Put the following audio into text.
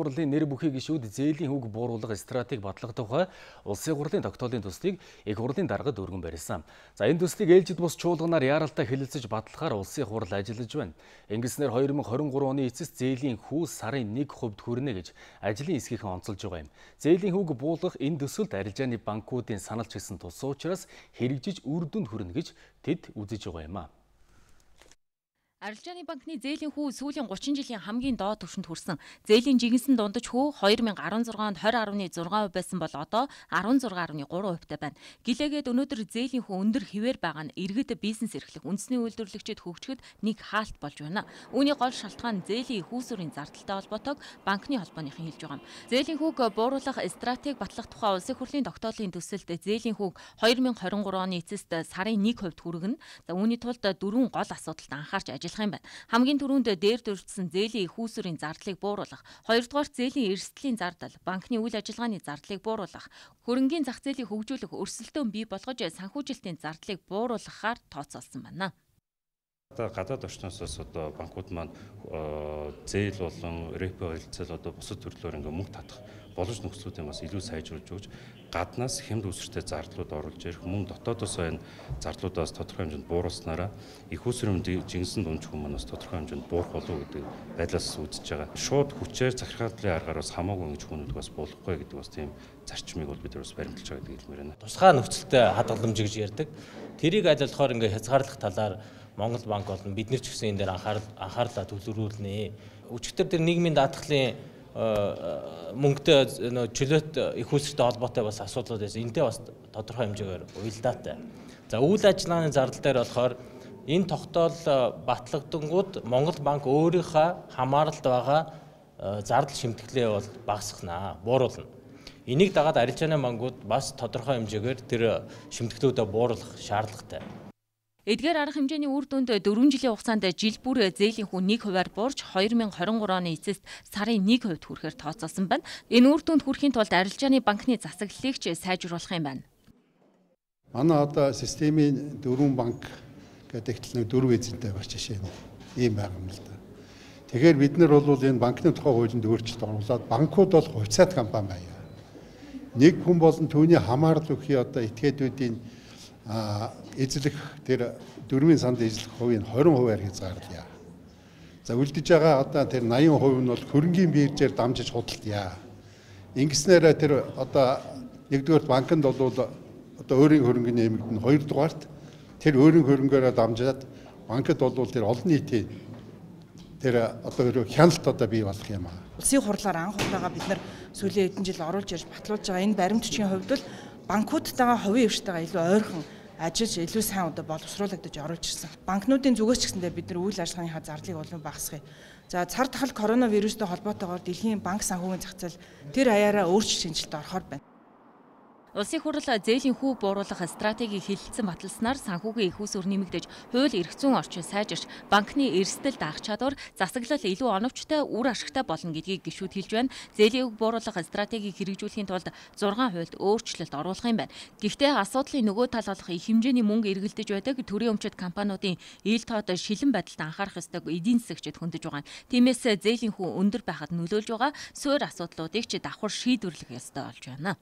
хурлын нэр бүхий гишүүд зээлийн хүүг бууруулах стратеги батлах тухай улсын хурлын тогтоолын төслийг их хурлын даргад өргөн барьсан. За энэ төслийг ээлжид бус чуулганаар яаралтай хэлэлцэж батлахаар улсын хурл ажиллаж байна. Ингэснээр 2023 оны эцэст зээлийн хүү сарын 1% хүрнэ гэж ажлын эсгийнхэн онцолж байгаа юм. Зээлийн хүүг буулгах энэ төсөлд арилжааны банкуудын санал ч гэсэн тус учраас хэрэгжиж үр дүнд хүрнэ гэж тэд үзэж байгаа юм а. Арилжааны банкны зээлийн хүү сүүлийн 30 жилийн хамгийн доод түвшинд хүрсэн. Зээлийн жигэнсэн дундаж хүү 2016 онд 20.6% байсан бол одоо 16.3%тай байна. Гэлээгээд өнөөдөр зээлийн хүү өндөр хിവэр байгаа нь иргэд бизнес эрхлэх үндэсний үйлдвэрлэгчид хөгжөхөд нэг хаалт болж байна. Үүний гол шалтгаан зээлийн хүүсүрийн зардалтай холбоотойг банкны холбооныхан хэлж байгаа юм. Зээлийн хүүг бууруулах стратеги батлах тухай улсын хурлын тогтоолын төсөлд зээлийн хүүг 2023 оны эцэст сарын 1% хүргэнэ. За үүний тулд дөрвөн гол асуудалд анхаарч ажил ажиллах юм байна. Хамгийн түрүүнд дээр дурдсан зээлийн их үүсвэрийн зардлыг бууруулах, хоёрдугаар зээлийн эрсдлийн зардал, банкны үйл ажиллагааны зардлыг бууруулах, хөрөнгийн зах зээлийг хөгжүүлэх өрсөлдөөн бий болгож санхүүжилтийн зардлыг бууруулахаар тооцоолсон байна. Одоо гадаад орчноос бас одоо банкуд маань зээл болон репо хэлцэл одоо бусад төрлөөр ингээ мөнгө татах боломж нөхцлүүдийн бас илүү сайжруулж өгч гаднаас хямд үсэртэй зардлууд оруулж ирэх мөн дотоодоос энэ зардлуудаас тодорхой хэмжээнд бууруулснараа их усрын жинсэн дундчгүй маань бас тодорхой хэмжээнд буурах болов гэдэг байдлаас үзэж байгаа. Шууд хүчээр захиргааллын аргаар бас хамаагүй ингэж хүмүүд бас болохгүй гэдэг бас тийм зарчмыг бол бид бас баримталж байгаа гэдэг хэлмээр байна. Тусгай нөхцөлтэй хадгаламж гэж ярьдаг. Тэрийг аль болохоор ингээ хязгаарлах талаар Монгол банк болон бид нар ч гэсэн энэ дээр анхаарлаа төвлөрүүлнэ. Өчигдөр тэр нийгмийн даатгалын э, мөнгөтэй чөлөөт их үүсэлтэй холбоотой бас асуудлууд байсан. Энтэй бас тодорхой хэмжээгээр уялдаатай. За үйл ажиллагааны зардал дээр болохоор энэ тогтоол э, батлагдангууд Монгол банк өөрийнхөө хамааралд байгаа э, зардал шимтгэлээ бол багасгахнаа, бууруулна. Энийг дагаад арилжааны банкуд бас тодорхой хэмжээгээр тэр шимтгэлүүдээ бууруулах шаардлагатай. Эдгээр арга хэмжээний үр дүнд 4 жилийн хугацаанд жил бүр зээлийн хүн 1%-аар буурч 2023 оны эцэст сарын 1% хүрэхээр тооцоолсон байна. Энэ үр дүнд хүрэхийн тулд арилжааны банкны засаглалыг ч сайжруулах юм байна. Манай одоо системийн дөрвөн банк гэдэг нэг дөрвөн эзэнтэй багч жишээ нь ийм байгаа юм л да. Тэгэхээр бид нар бол энэ банкны тухай хуулинд өөрчлөлт оруулаад банкуд бол хувьцаат компани байна. Нэг хүн болон түүний хамаарал өгөхий одоо этгээдүүдийн эзлэх тэр дөрвийн санд эзлэх хувийн 20%-аар хязгаарлая. За үлдэж байгаа одоо тэр 80% нь бол хөрөнгийн биржээр дамжиж худалдая. Ингэснээр тэр одоо нэгдүгээр банкнд бол одоо өөрийн хөрөнгө нэмэгдэн хоёрдугаарт тэр өөрийн хөрөнгөөрөө дамжаад банкд бол тэр олон нийтийн тэр одоо хяналт одоо бий болох юм аа. Улсын хурлаар анх удаага бид нар сүүлийн хэдэн жил оруулж ирж батлуулж байгаа энэ баримтчгийн хувьд л банкудтайгаа хувийн хвштайгаа илүү ойрхон ажиллаж илүү сайн одоо боловсруулагдаж оруулж ирсэн. Банкнуудын зүгээс ч гэсэндээ бид нар үйл ажиллагааныхаа зарлыг олон багасгая. За цар тахал коронавирустэй холбоотойгоор дэлхийн банк санхүүгийн зах зээл тэр аяараа өөрчлөлт шинжилэлд орохоор байна. Улсын хурал зээлийн хүү бууруулах стратегийг хилэлцэн баталснаар санхүүгийн их усүр нэмэгдэж, хууль эрх зүйн орчин сайжирч, банкны эрсдэл даах чадвар, засаглал илүү оновчтой, үр ашигтай болно гэдгийг гишүүд хэлж байна. Зээлийн үг бууруулах стратегийг хэрэгжүүлэхийн тулд 6 хуульд өөрчлөлт оруулах юм байна. Гэхдээ асуудлын нөгөө тал болох их хэмжээний мөнгө эргэлдэж байдаг төрийн өмчит компаниудын ил тоод шилэн байдалд анхаарах ёстой эдийн засагчид хөндөж байгаа. Тиймээс зээлийн хүү өндөр байхад нөлөөлж байгаа суурь асуудлуудыг ч давхар шийдвэрлэх ёстой болж байна.